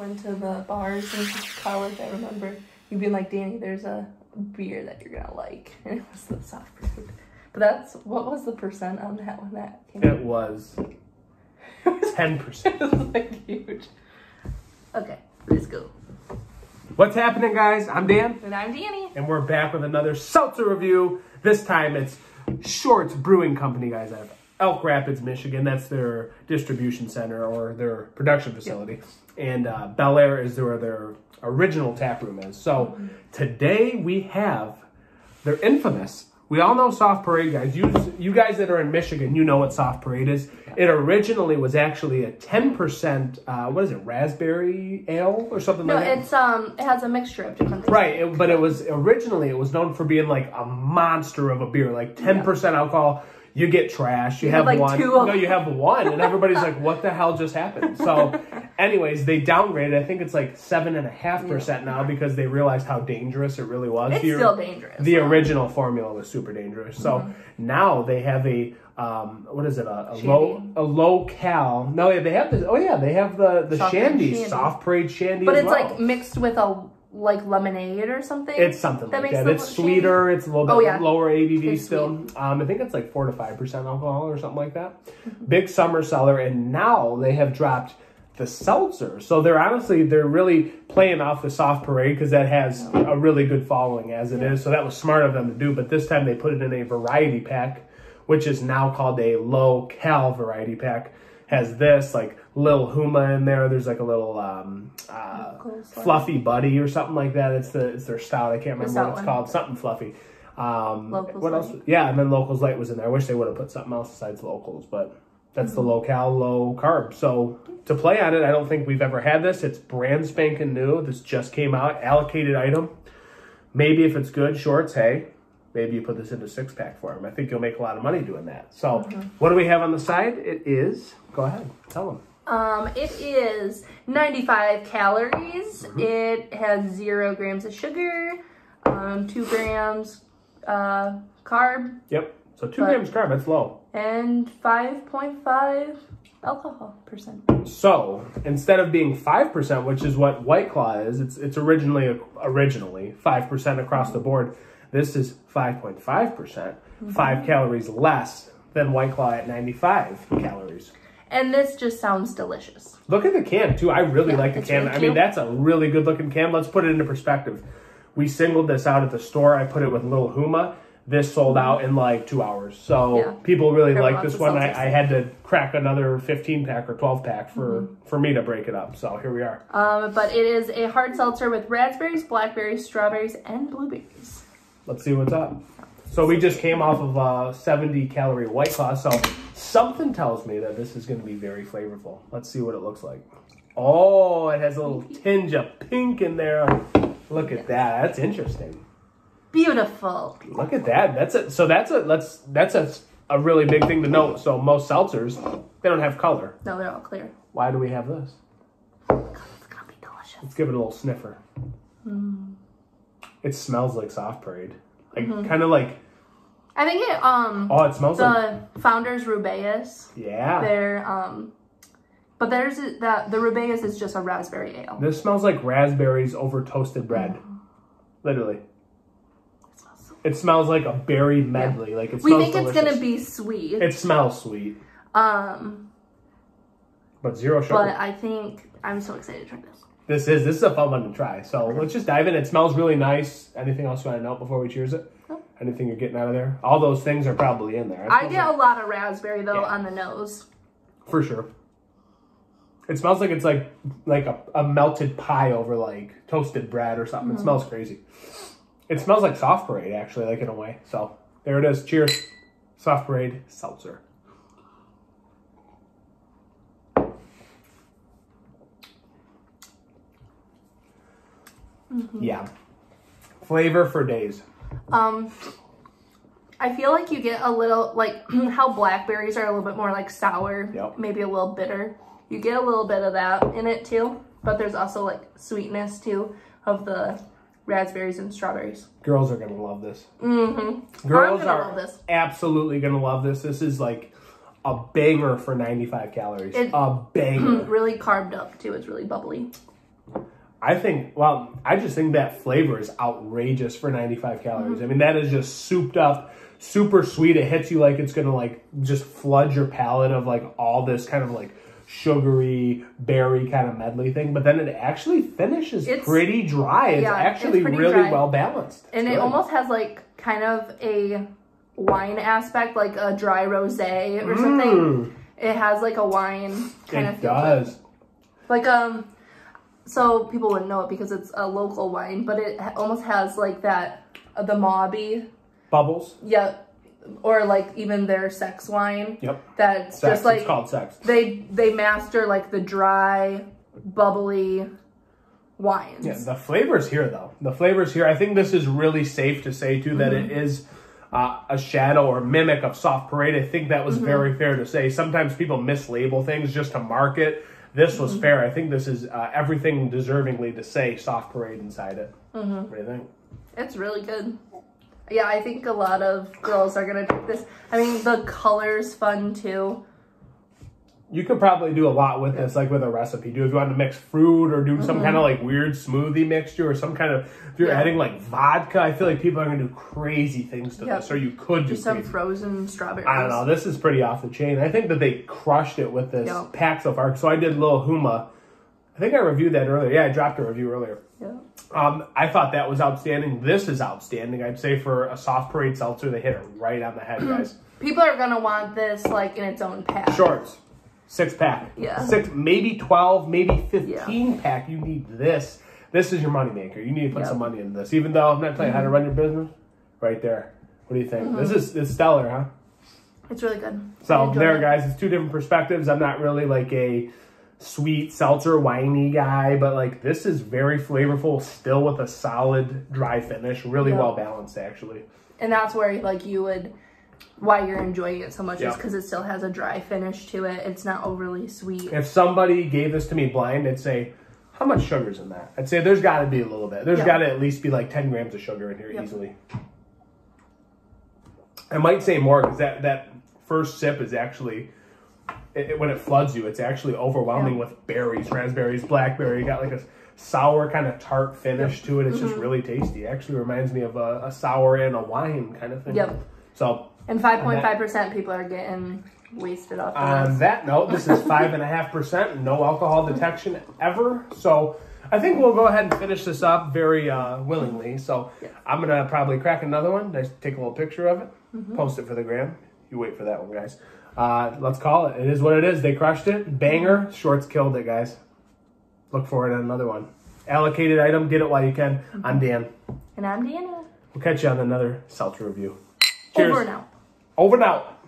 went to the bars in college, I remember you being like, Danny, there's a beer that you're gonna like, and it was the soft brewed. But that's what was the percent on that when that came It was ten percent. It was like huge. Okay, let's go. What's happening, guys? I'm Dan, And I'm Danny. and we're back with another seltzer review. This time it's Shorts Brewing Company, guys, out of Elk Rapids, Michigan. That's their distribution center or their production facility, and uh, Bellaire is where their original tap room is. So today we have their infamous. We all know Soft Parade, guys. You you guys that are in Michigan, you know what Soft Parade is. It originally was actually a ten percent. Uh, what is it? Raspberry ale or something No, like that. it's um, it has a mixture of different things. Right, it, but it was originally it was known for being like a monster of a beer, like ten percent alcohol. You get trash. You, You have, have, like, one. two of no, you have one, and everybody's like, "What the hell just happened?" So, anyways, they downgraded. I think it's like seven and a half percent now because they realized how dangerous it really was. It's The- still dangerous. The though. original formula was super dangerous. So Mm-hmm. now they have a um, what is it? A, a low a low cal. No, yeah, they have this. Oh yeah, they have the the Soft shandy, shandy. soft parade shandy. But it's well. like mixed with a like lemonade or something. It's something That like makes that. the It's shandy- sweeter. It's a little bit Oh, yeah. lower ABV It's still. Um, I think it's like four to five percent alcohol or something like that. Big summer seller, and now they have dropped the seltzer. So they're honestly they're really playing off the soft parade because that has a really good following as it is. So that was smart of them to do. But this time they put it in a variety pack, which is now called a low cal variety pack. Has this like little huma in there. There's like a little um, uh, fluffy buddy or something like that. It's the it's their stout. I can't remember what it's called. Something fluffy. Um, Locals what else? Light. Yeah, and then locals light was in there. I wish they would have put something else besides locals, but that's Mm-hmm. the low cal, low carb. So to play on it, I don't think we've ever had this. It's brand spanking new. This just came out, allocated item. Maybe if it's good, shorts. Hey, maybe you put this into six pack for them. I think you'll make a lot of money doing that. So Mm-hmm. what do we have on the side? It is. Go ahead, tell them. Um, it is 95 calories. Mm-hmm. It has zero grams of sugar, um, two grams uh, carb, Yep. So two But- grams carb. That's low. and 5.5 alcohol percent. So instead of being five percent, which is what White Claw is, it's it's originally originally five percent across the board. This is five point five percent, Mm-hmm. five calories less than White Claw at ninety five calories. And this just sounds delicious. Look at the can too. I really Yeah, like the can. really I mean, that's a really good looking can. Let's put it into perspective. We singled this out at the store. I put it with Little Huma. This sold out in like two hours. So. Yeah. people really like this one. I. I had to crack another 15 pack or 12 pack for, Mm-hmm. for me to break it up. So here we are. Um, but it is a hard seltzer with raspberries, blackberries, strawberries, and blueberries. Let's see what's up. So we just came off of a 70 calorie White Claw. So something tells me that this is going to be very flavorful. Let's see what it looks like. Oh, it has a little tinge of pink in there. Look at that. That's interesting. Beautiful. Look at that. That's it. so that's a let's that's a, a really big thing to note. So most seltzers they don't have color. No, they're all clear. Why do we have this? It's gonna be delicious. Let's give it a little sniffer. It smells like soft parade. Like kind of like I think it um oh, it smells like the founders Rubaeus. yeah. They're um, but there's that the Rubaeus is just a raspberry ale. This smells like raspberries over toasted bread. Literally, It smells so- it smells like a berry medley. Like it We think it's gonna be sweet, It smells sweet, um, but zero sugar. but I think I'm so excited to try this. This is this is a fun one to try. So let's just dive in. It smells really nice. Anything else you want to note before we cheers it? No. Anything you're getting out of there? All those things are probably in there. It I get like- a lot of raspberry though Yeah. on the nose. for sure. It smells like it's like like a, a melted pie over like toasted bread or something. Mm-hmm. It smells crazy. It smells like soft parade actually, like in a way. So there it is. Cheers, soft parade seltzer. Mm-hmm. Yeah, flavor for days. Um, I feel like you get a little like how blackberries are a little bit more like sour, Yep. maybe a little bitter. You get a little bit of that in it too, but there's also like sweetness too of the raspberries and strawberries. Girls are gonna love this. Mm-hmm. Girls are love this. absolutely gonna love this. This is like a banger for 95 calories. It- a banger. Really carved up too. It's really bubbly. I think, well, I just think that flavor is outrageous for 95 calories. I mean, that is just souped up, super sweet. It hits you like it's going to like just flood your palate of like all this kind of like sugary berry kind of medley thing. But then it actually finishes It's- pretty dry. It's yeah, it's actually pretty really dry. well balanced. And It's it almost has like kind of a wine aspect, like a dry rosé or something. Mm, It has like a wine kind of it it. does. Like um, so people wouldn't know it because it's a local wine, but it almost has like that uh, the Mawby, Bubbles. yeah, or like even their sex wine. Yep. That's Sex. just like it's called sex. they they master like the dry, bubbly wines. Yeah, the flavors here though. The flavors here. I think this is really safe to say too that Mm-hmm. it is uh, a shadow or mimic of soft parade. I think that was Mm-hmm. very fair to say. Sometimes people mislabel things just to market. This was Mm-hmm. fair. I think this is uh, everything deservingly to say soft parade inside it. Mm-hmm. What do you think? It's really good. Yeah, I think a lot of girls are gonna take this. I mean, the color's fun too. You could probably do a lot with this, like with a recipe. Do if you want to mix fruit or do some kind of like weird smoothie mixture or some kind of. If you're Mm-hmm. Yeah. adding like vodka, I feel like people are gonna do crazy things to Yep. this. Or you could do Do some crazy frozen strawberries. I don't know. This is pretty off the chain. I think that they crushed it with this Yeah. pack so far. So I did little Huma. I think I reviewed that earlier. Yeah, I dropped a review earlier. Yeah. Um, I thought that was outstanding. This is outstanding. I'd say for a soft parade seltzer, they hit it right on the head, hmm. guys. People are gonna want this like in its own pack. Shorts, six pack, Yeah. six, maybe twelve, maybe fifteen pack. You need this. This is your moneymaker. You need to put Yep. some money into this. Even though I'm not telling you how to hmm. run your business, right there. What do you think? This hmm. is it's stellar, huh? It's really good. So there, it. guys, it's two different perspectives. I'm not really like a sweet seltzer winey guy, but like this is very flavorful, still with a solid dry finish. Really Yeah. well balanced, actually. And that's where like you would why you're enjoying it so much Yeah. is because it still has a dry finish to it. It's not overly sweet. If somebody gave this to me blind, I'd say, "How much sugar's in that?" I'd say there's got to be a little bit. There's Yeah. got to at least be like 10 grams of sugar in here Yep. easily. I might say more because that that first sip is actually. It, when it floods you, it's actually overwhelming Yeah. with berries, raspberries, blackberry. You got like a sour kind of tart finish to it. It's Mm-hmm. just really tasty. It actually reminds me of a, a sour and a wine kind of thing. Yep. So And five point five percent people are getting wasted off of on that note, this is five and a half percent, no alcohol detection ever. So I think we'll go ahead and finish this up very uh, willingly. So I'm gonna probably crack another one. Nice, take a little picture of it, post it for the gram. You wait for that one, guys. Uh, let's call it. It is what it is. They crushed it. Banger. Shorts killed it, guys. Look for it on another one. Allocated item. Get it while you can. I'm Dan. And I'm Deanna. We'll catch you on another seltzer review. Cheers. Over and out. Over and out.